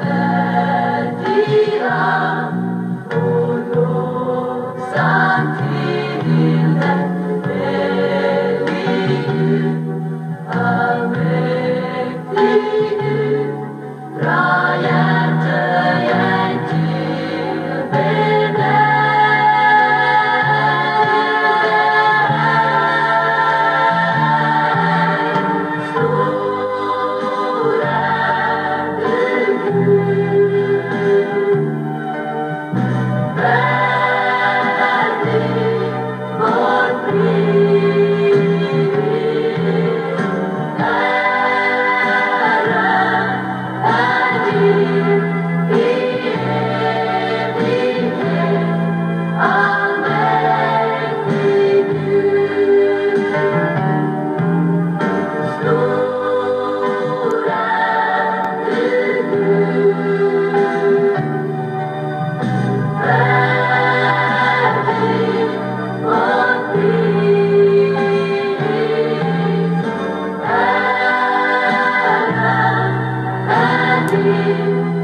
Father. Música Música